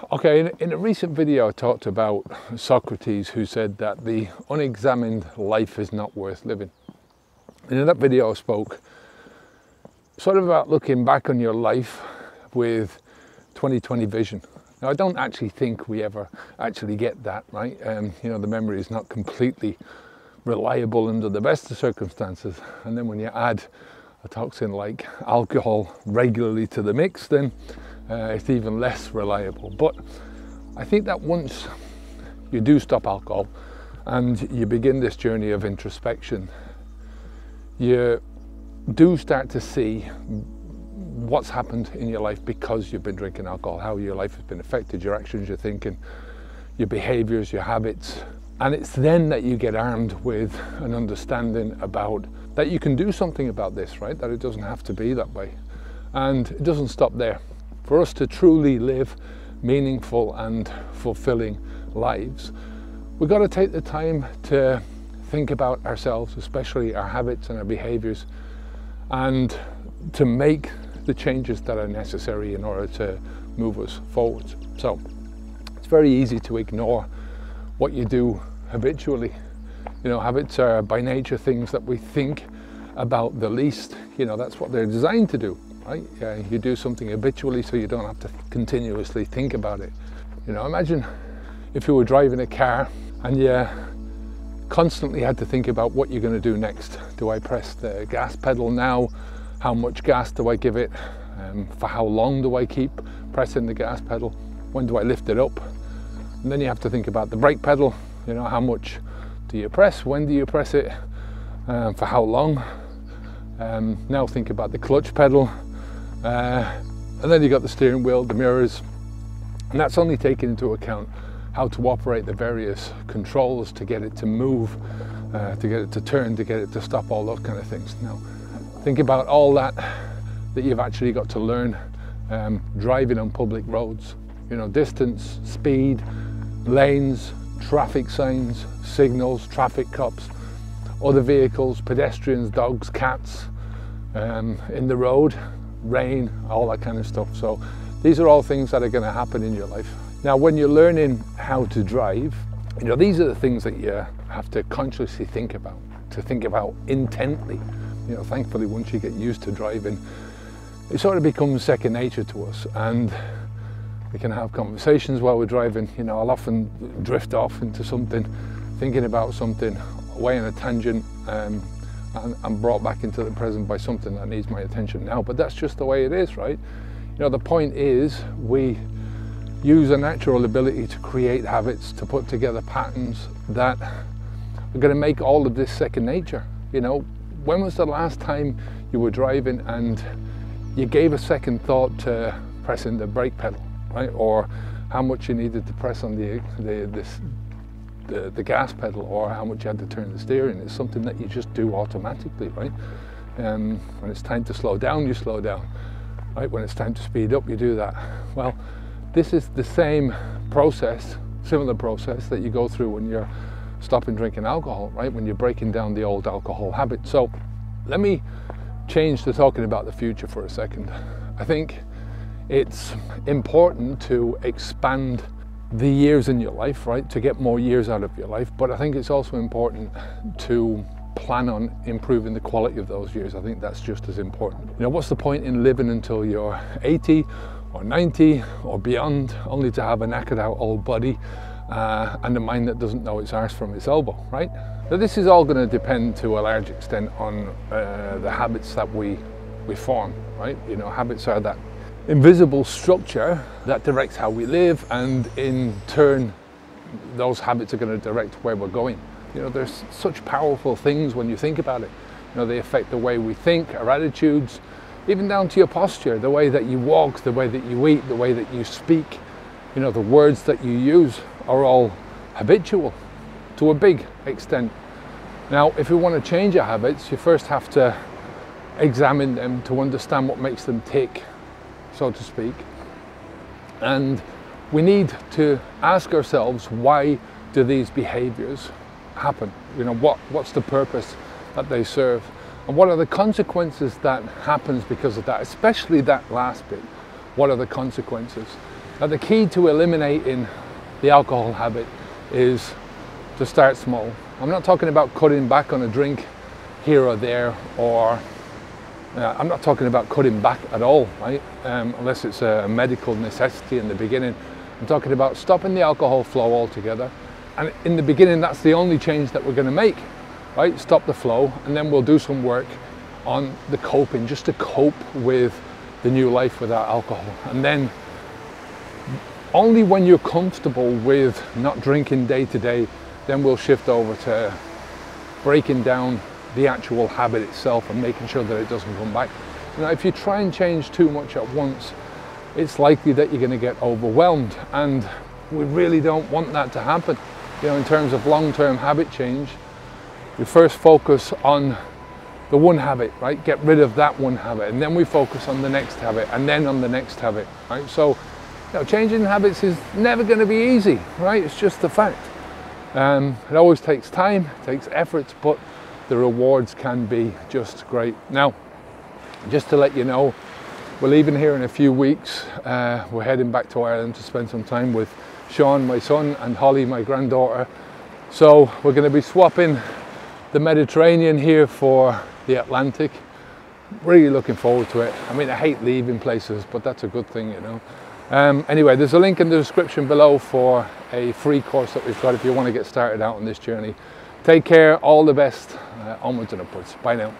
Okay, in, in, a recent video I talked about Socrates who said that the unexamined life is not worth living. And in that video I spoke sort of about looking back on your life with 2020 vision. Now I don't actually think we ever actually get that, right? Um, you know, the memory is not completely reliable under the best of circumstances. And then when you add a toxin like alcohol regularly to the mix, then uh, it's even less reliable. But I think that once you do stop alcohol and you begin this journey of introspection, you do start to see what's happened in your life because you've been drinking alcohol, how your life has been affected, your actions, your thinking, your behaviors, your habits. And it's then that you get armed with an understanding about that you can do something about this, right? That it doesn't have to be that way. And it doesn't stop there. For us to truly live meaningful and fulfilling lives, we've got to take the time to think about ourselves, especially our habits and our behaviors, and to make the changes that are necessary in order to move us forwards. So it's very easy to ignore what you do habitually. You know, habits are by nature things that we think about the least. You know, that's what they're designed to do right? Yeah, you do something habitually so you don't have to continuously think about it. You know, imagine if you were driving a car and you constantly had to think about what you're going to do next. Do I press the gas pedal now? How much gas do I give it? Um, for how long do I keep pressing the gas pedal? When do I lift it up? And then you have to think about the brake pedal. You know, how much do you press? When do you press it? Um, for how long? Um, now think about the clutch pedal. Uh, and then you've got the steering wheel, the mirrors, and that's only taking into account how to operate the various controls to get it to move, uh, to get it to turn, to get it to stop, all those kind of things. Now, think about all that that you've actually got to learn um, driving on public roads. You know, distance, speed, lanes, traffic signs, signals, traffic cops, other vehicles, pedestrians, dogs, cats um, in the road, rain, all that kind of stuff. So these are all things that are going to happen in your life. Now, when you're learning how to drive, you know, these are the things that you have to consciously think about, to think about intently. You know, thankfully, once you get used to driving, it sort of becomes second nature to us. And we can have conversations while we're driving. You know, I'll often drift off into something, thinking about something, away on a tangent, um, and I'm brought back into the present by something that needs my attention now. But that's just the way it is, right? You know, the point is we use a natural ability to create habits, to put together patterns that are going to make all of this second nature. You know, when was the last time you were driving and you gave a second thought to pressing the brake pedal, right? Or how much you needed to press on the, the, this, the, the gas pedal or how much you had to turn the steering. It's something that you just do automatically, right? Um, when it's time to slow down, you slow down, right? When it's time to speed up, you do that. Well, this is the same process, similar process that you go through when you're stopping drinking alcohol, right? When you're breaking down the old alcohol habit. So let me change to talking about the future for a second. I think it's important to expand the years in your life, right, to get more years out of your life. But I think it's also important to plan on improving the quality of those years. I think that's just as important. You know, what's the point in living until you're 80 or 90 or beyond, only to have a knackered out old body uh, and a mind that doesn't know its arse from its elbow, right? Now, this is all going to depend to a large extent on uh, the habits that we we form, right? You know, habits are that invisible structure that directs how we live and in turn those habits are going to direct where we're going. You know, there's such powerful things when you think about it. You know, they affect the way we think, our attitudes, even down to your posture, the way that you walk, the way that you eat, the way that you speak. You know, the words that you use are all habitual to a big extent. Now, if you want to change your habits, you first have to examine them to understand what makes them tick so to speak. And we need to ask ourselves why do these behaviors happen? You know, what, what's the purpose that they serve? And what are the consequences that happens because of that, especially that last bit? What are the consequences? Now the key to eliminating the alcohol habit is to start small. I'm not talking about cutting back on a drink here or there or uh, I'm not talking about cutting back at all, right? Um, unless it's a medical necessity in the beginning. I'm talking about stopping the alcohol flow altogether. And in the beginning, that's the only change that we're going to make, right? Stop the flow, and then we'll do some work on the coping, just to cope with the new life without alcohol. And then only when you're comfortable with not drinking day to day, then we'll shift over to breaking down the actual habit itself and making sure that it doesn't come back. Now, if you try and change too much at once, it's likely that you're going to get overwhelmed, and we really don't want that to happen. You know, in terms of long-term habit change, we first focus on the one habit, right? Get rid of that one habit, and then we focus on the next habit, and then on the next habit, right? So, you know, changing habits is never going to be easy, right? It's just a fact. Um, it always takes time, takes effort, but the rewards can be just great. Now, just to let you know, we're leaving here in a few weeks. Uh, we're heading back to Ireland to spend some time with Sean, my son, and Holly, my granddaughter. So we're going to be swapping the Mediterranean here for the Atlantic. Really looking forward to it. I mean, I hate leaving places, but that's a good thing, you know. Um, anyway, there's a link in the description below for a free course that we've got if you want to get started out on this journey. Take care, all the best, uh, onwards and upwards. Bye now.